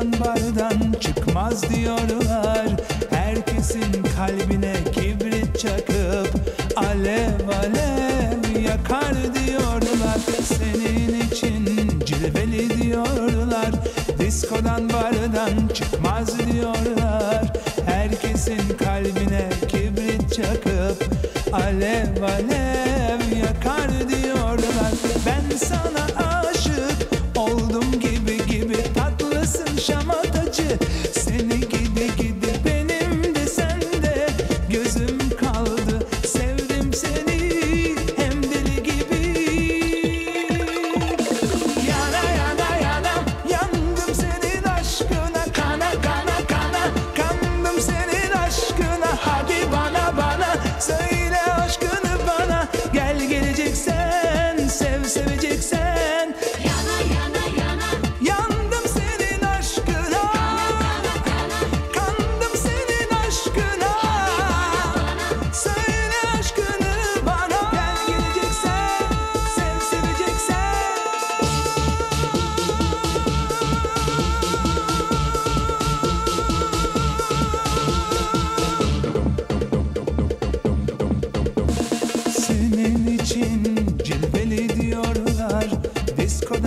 Kaynayan bardan çıkmaz diyorlar. Herkesin kalbine kibrit çakıp Alev alev yakar diyorlar. Senin için cilveli diyorlar. Diskodan bardan çıkmaz diyorlar. Herkesin kalbine kibrit çakıp Alev alev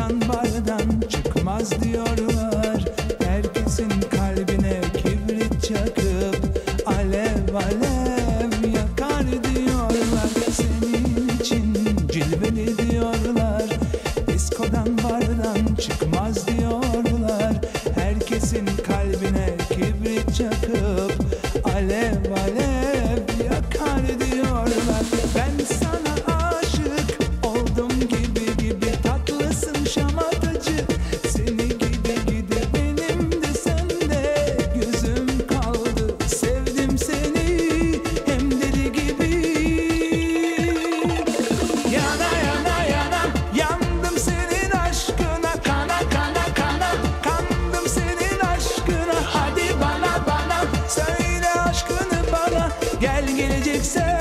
Şeytan bardan çıkmaz diyorlar. Herkesin kalbine kibrit çakıp Alev alev yakar diyorlar. Senin için cilveli diyorlar. Diskodan bardan çıkmaz diyorlar. Herkesin kalbine kibrit çakıp geleceksen